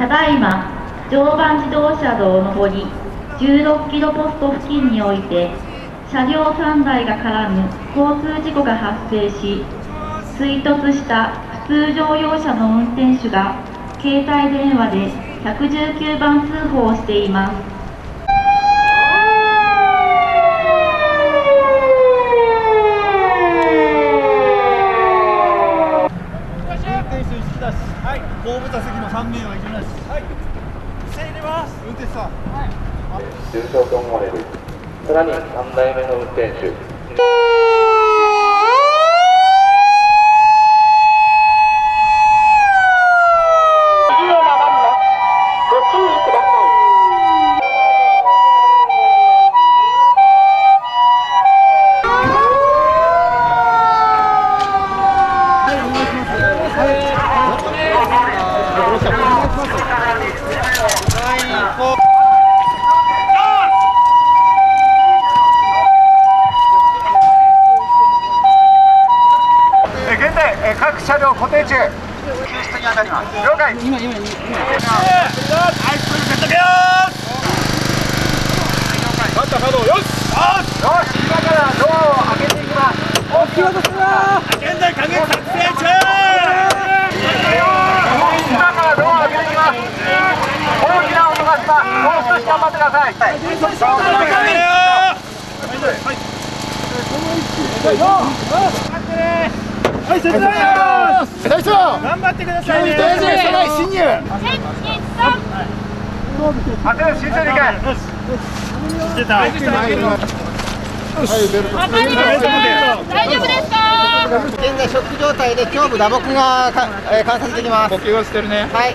ただいま常磐自動車道上り16キロポスト付近において車両3台が絡む交通事故が発生し追突した普通乗用車の運転手が携帯電話で119番通報をしていますはい後部座席の3名は行きます。はい。せ入れます。運転手さん。はい。重傷と思われる。さらに3台目の運転手各車両固定中救出に当たります了解今今今よしよし今からドアを開けていきます。大きい音するな現在加減作成中今からドアを開けていきます大きな音がしますもう少し頑張ってください。はい、頑張ってください。ね侵入あと慎重に行けしてた大丈夫ですか現在ショック状態で胸部打撲がか、えー観察できます。呼吸をしてるね。はい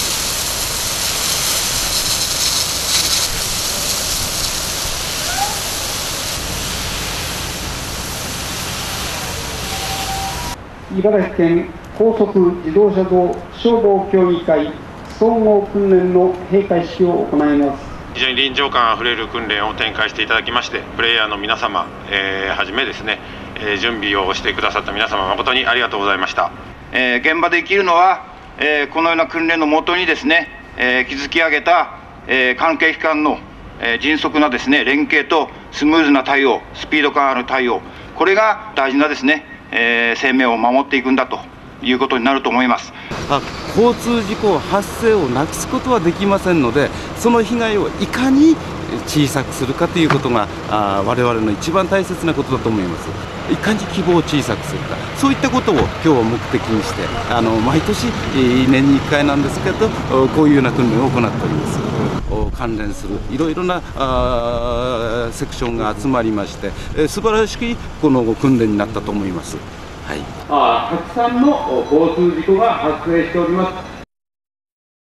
茨城県高速自動車道消防協議会総合訓練の閉会式を行います非常に臨場感あふれる訓練を展開していただきましてプレイヤーの皆様、えーはじめですね、えー準備をしてくださった皆様誠にありがとうございました。えー現場で生きるのは、えーこのような訓練のもとにですね、えー築き上げた、えー関係機関の、えー迅速なですね連携とスムーズな対応スピード感ある対応これが大事なですね、えー生命を守っていくんだということになると思います。あ交通事故発生をなくすことはできませんのでその被害をいかに小さくするかということがあ我々の一番大切なことだと思いますいかに希望を小さくするかそういったことを今日は目的にしてあの毎年年に1回なんですけどこういうような訓練を行っております関連するいろいろなあセクションが集まりましてえー素晴らしくこの訓練になったと思います。はい。あたくさんの交通事故が発生しております。